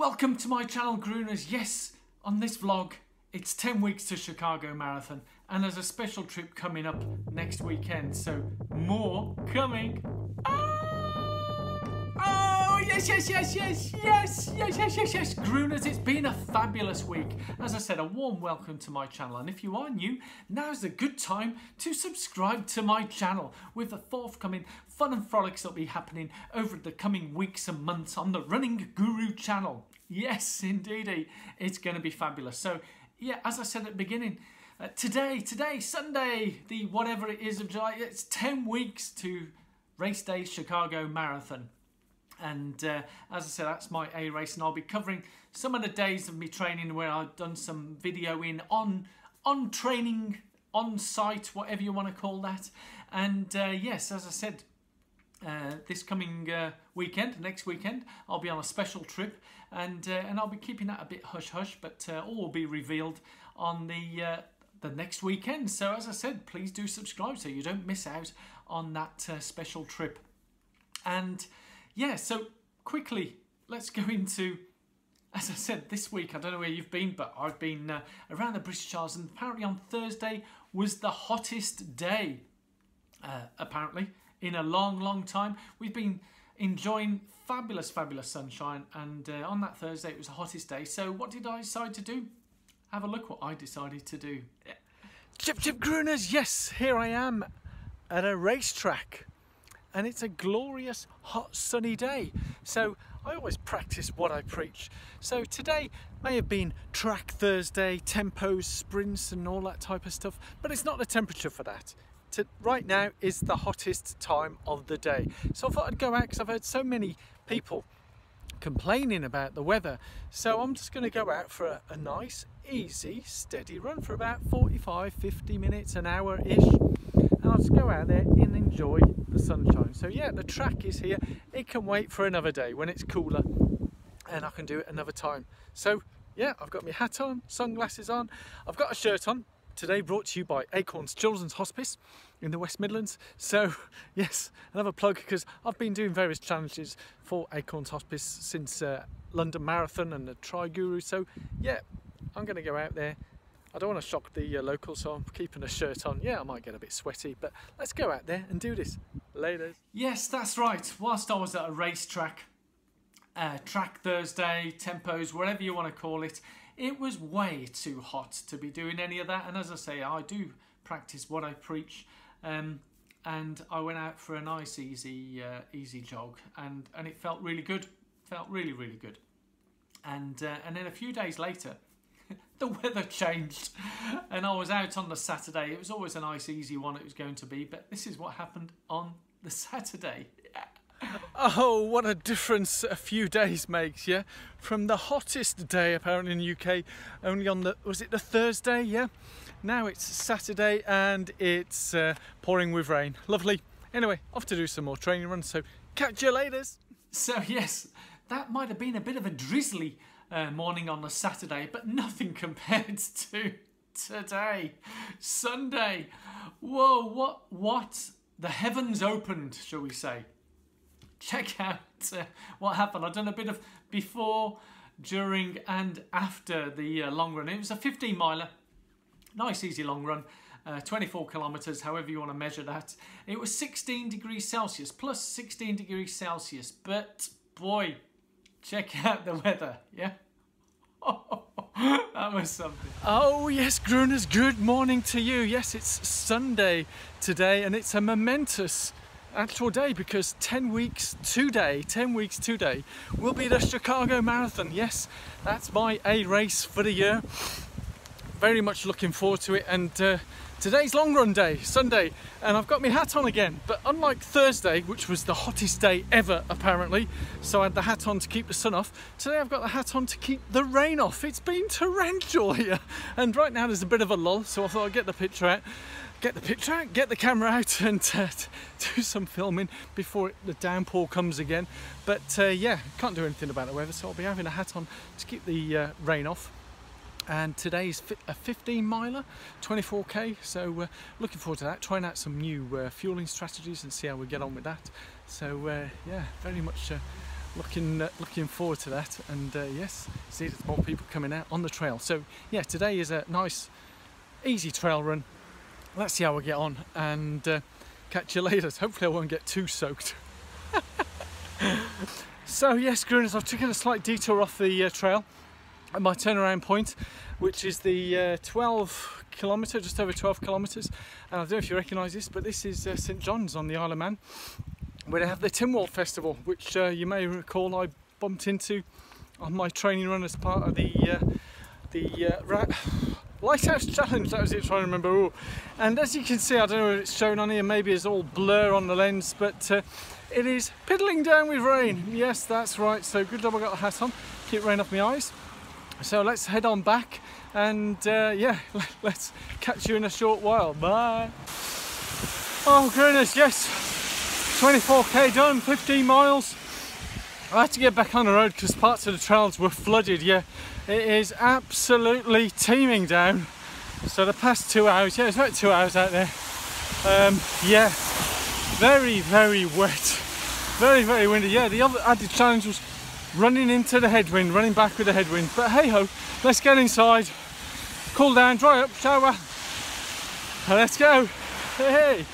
Welcome to my channel Grooners. Yes, on this vlog it's 10 weeks to Chicago Marathon and there's a special trip coming up next weekend so more coming. Ah! Oh yes yes yes yes yes yes yes yes yes Grooners it's been a fabulous week. As I said a warm welcome to my channel and if you are new now's a good time to subscribe to my channel with the forthcoming fun and frolics that'll be happening over the coming weeks and months on the Running Guru channel. Yes, indeedy, it's going to be fabulous. So, yeah, as I said at the beginning, uh, today, today, Sunday, the whatever it is of July, it's 10 weeks to race day Chicago Marathon. And uh, as I said, that's my A race, and I'll be covering some of the days of me training where I've done some video in on on training, on site, whatever you want to call that. And uh, yes, as I said, uh, this coming uh, weekend, next weekend, I'll be on a special trip, and uh, and I'll be keeping that a bit hush hush, but uh, all will be revealed on the uh, the next weekend. So as I said, please do subscribe so you don't miss out on that uh, special trip. And yeah, so quickly, let's go into. As I said, this week, I don't know where you've been, but I've been around the British Isles, and apparently on Thursday was the hottest day, apparently in a long, long time. We've been enjoying fabulous, fabulous sunshine, and uh, on that Thursday it was the hottest day. So, what did I decide to do? Have a look what I decided to do. Chip Chip Grooners, yes, here I am at a racetrack, and it's a glorious, hot, sunny day. So, I always practice what I preach. So, today may have been track Thursday, tempos, sprints, and all that type of stuff, but it's not the temperature for that to, right now is the hottest time of the day. So I thought I'd go out because I've heard so many people complaining about the weather. So I'm just going to go out for a, a nice, easy, steady run for about 45, 50 minutes, an hour-ish. And I'll just go out there and enjoy the sunshine. So yeah, the track is here. It can wait for another day when it's cooler and I can do it another time. So yeah, I've got my hat on, sunglasses on, I've got a shirt on today brought to you by Acorns Children's Hospice in the West Midlands. So yes, another plug because I've been doing various challenges for Acorns Hospice since uh, London Marathon and the Tri Guru. So yeah, I'm going to go out there. I don't want to shock the uh, locals, so I'm keeping a shirt on. Yeah, I might get a bit sweaty, but let's go out there and do this. Later. Yes, that's right. Whilst I was at a racetrack, uh, track Thursday, tempos, whatever you want to call it, it was way too hot to be doing any of that. And as I say, I do practice what I preach. Um, and I went out for a nice, easy, uh, easy jog, and and it felt really good. Felt really, really good. And uh, and then a few days later, the weather changed, and I was out on the Saturday. It was always a nice, easy one. It was going to be, but this is what happened on the Saturday. Oh, what a difference a few days makes, yeah? From the hottest day apparently in the UK, only on the, was it the Thursday, yeah? Now it's Saturday and it's uh, pouring with rain. Lovely. Anyway, off to do some more training runs, so catch you later. So yes, that might have been a bit of a drizzly uh, morning on a Saturday, but nothing compared to today, Sunday. Whoa, what, what? The heavens opened, shall we say check out uh, what happened. I've done a bit of before, during and after the uh, long run. It was a 15 miler, nice easy long run. Uh, 24 kilometers, however you want to measure that. It was 16 degrees Celsius, plus 16 degrees Celsius. But boy, check out the weather, yeah? that was something. Oh yes, Grooners, good morning to you. Yes, it's Sunday today and it's a momentous actual day because 10 weeks today, 10 weeks today will be the Chicago Marathon. Yes, that's my A race for the year. Very much looking forward to it and uh, today's long run day, Sunday, and I've got my hat on again. But unlike Thursday, which was the hottest day ever apparently, so I had the hat on to keep the sun off, today I've got the hat on to keep the rain off. It's been torrential here and right now there's a bit of a lull so I thought I'd get the picture out get the picture out, get the camera out and uh, do some filming before the downpour comes again. But uh, yeah, can't do anything about the weather, so I'll be having a hat on to keep the uh, rain off. And today's a 15 miler, 24k, so uh, looking forward to that, trying out some new uh, fueling strategies and see how we get on with that. So uh, yeah, very much looking uh, looking forward to that and uh, yes see more people coming out on the trail so yeah today is a nice easy trail run let's see how we get on and uh, catch you later. Hopefully I won't get too soaked. So yes Grooners I've taken a slight detour off the uh, trail at my turnaround point which is the uh, 12 kilometre just over 12 kilometres and I don't know if you recognise this but this is uh, St John's on the Isle of Man where they have the Tynwald Festival, which uh, you may recall I bumped into on my training run as part of the uh, the uh, Lighthouse Challenge. That was it, trying to remember. all. And as you can see, I don't know if it's shown on here, maybe it's all blur on the lens, but uh, it is piddling down with rain. Yes, that's right. So good job I got the hat on, keep rain off my eyes. So let's head on back and uh, yeah, let's catch you in a short while. Bye. Oh goodness, yes. 24k done, 15 miles. I had to get back on the road because parts of the trails were flooded. Yeah, it is absolutely teeming down. So the past two hours, yeah, it's about two hours out there. Um, yeah, very, very wet. Very, very windy. Yeah, the other added challenge was running into the headwind, running back with the headwind. But hey ho, let's get inside, cool down, dry up, shower. Let's go. Hey.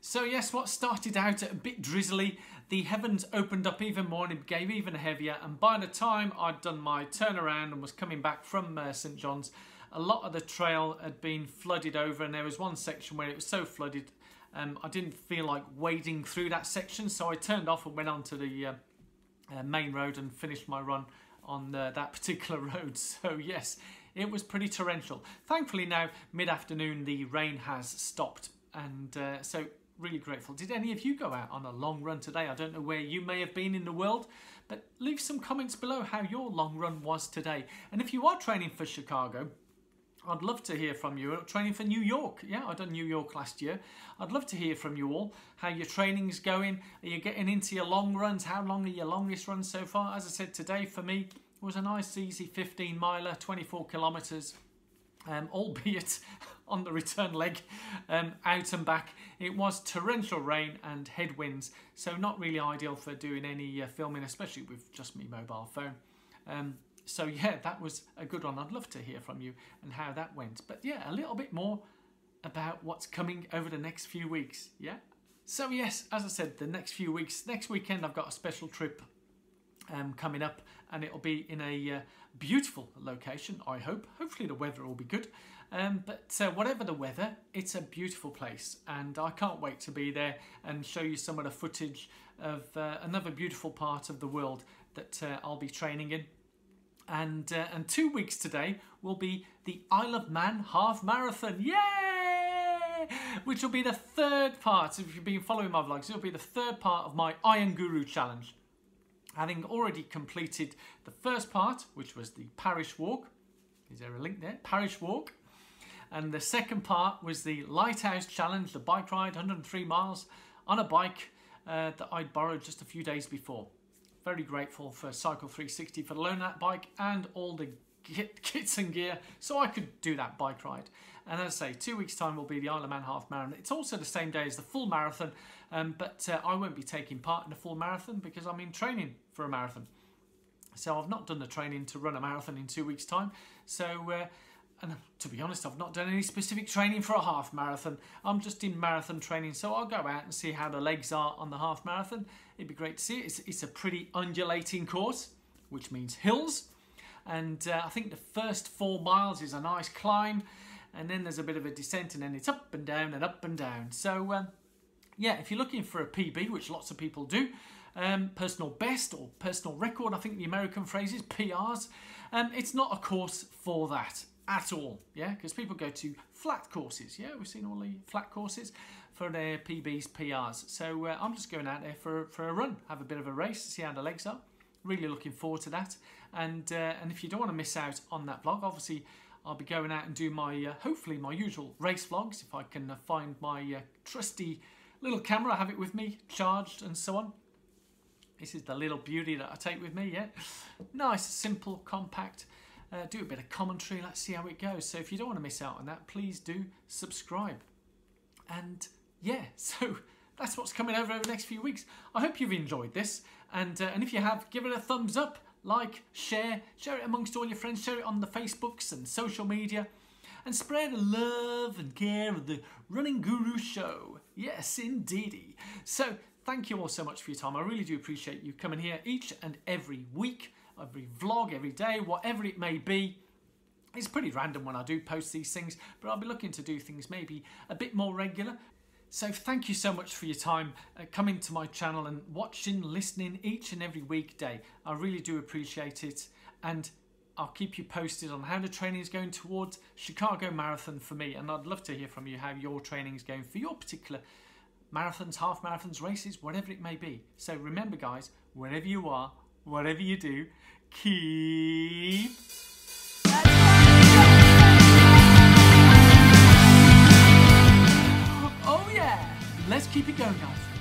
So yes, what started out a bit drizzly, the heavens opened up even more and it became even heavier and by the time I'd done my turnaround and was coming back from uh, St John's, a lot of the trail had been flooded over and there was one section where it was so flooded um, I didn't feel like wading through that section so I turned off and went onto the uh, uh, main road and finished my run on that particular road. So yes, it was pretty torrential. Thankfully now, mid-afternoon, the rain has stopped and uh, so really grateful. Did any of you go out on a long run today? I don't know where you may have been in the world, but leave some comments below how your long run was today. And if you are training for Chicago, I'd love to hear from you. Training for New York. Yeah, I done New York last year. I'd love to hear from you all. How your training's going. Are you getting into your long runs? How long are your longest runs so far? As I said today, for me, was a nice easy 15 miler, 24 kilometres. Um, albeit on the return leg um, out and back. It was torrential rain and headwinds, so not really ideal for doing any uh, filming, especially with just me mobile phone. Um, so yeah, that was a good one. I'd love to hear from you and how that went. But yeah, a little bit more about what's coming over the next few weeks. Yeah. So yes, as I said, the next few weeks, next weekend I've got a special trip um, coming up and it'll be in a uh, beautiful location, I hope. Hopefully the weather will be good. Um, but uh, whatever the weather, it's a beautiful place and I can't wait to be there and show you some of the footage of uh, another beautiful part of the world that uh, I'll be training in. And, uh, and two weeks today will be the Isle of Man Half Marathon. Yay! Which will be the third part, if you've been following my vlogs, it'll be the third part of my Iron Guru Challenge. Having already completed the first part, which was the Parish Walk, is there a link there? Parish Walk. And the second part was the Lighthouse Challenge, the bike ride, 103 miles on a bike uh, that I'd borrowed just a few days before. Very grateful for Cycle 360 for the loan that bike and all the kits and gear so I could do that bike ride. And as I say, two weeks' time will be the Isle of Man Half Marathon. It's also the same day as the full marathon, um, but uh, I won't be taking part in the full marathon because I'm in training for a marathon. So I've not done the training to run a marathon in two weeks' time. So, uh, and to be honest, I've not done any specific training for a half marathon. I'm just in marathon training, so I'll go out and see how the legs are on the half marathon. It'd be great to see it. It's, it's a pretty undulating course, which means hills. And uh, I think the first four miles is a nice climb and then there's a bit of a descent and then it's up and down and up and down. So um, yeah, if you're looking for a PB, which lots of people do, um, personal best or personal record, I think the American phrase is PRs, um, it's not a course for that at all, yeah, because people go to flat courses, yeah, we've seen all the flat courses for their PBs, PRs. So uh, I'm just going out there for, for a run, have a bit of a race, see how the legs are. Really looking forward to that. And, uh, and if you don't want to miss out on that vlog, obviously I'll be going out and do my, uh, hopefully my usual race vlogs, if I can uh, find my uh, trusty little camera, I have it with me, charged and so on. This is the little beauty that I take with me, yeah. Nice, simple, compact. Uh, do a bit of commentary, let's see how it goes. So if you don't want to miss out on that, please do subscribe. And yeah, so that's what's coming over over the next few weeks. I hope you've enjoyed this And, uh, and if you have, give it a thumbs up, like, share, share it amongst all your friends, share it on the Facebooks and social media, and spread the love and care of the Running Guru Show. Yes, indeedy. So, thank you all so much for your time. I really do appreciate you coming here each and every week, every vlog, every day, whatever it may be. It's pretty random when I do post these things, but I'll be looking to do things maybe a bit more regular. So thank you so much for your time uh, coming to my channel and watching, listening each and every weekday. I really do appreciate it. And I'll keep you posted on how the training is going towards Chicago Marathon for me. And I'd love to hear from you how your training is going for your particular marathons, half marathons, races, whatever it may be. So remember, guys, wherever you are, whatever you do, keep. Let's keep it going, guys.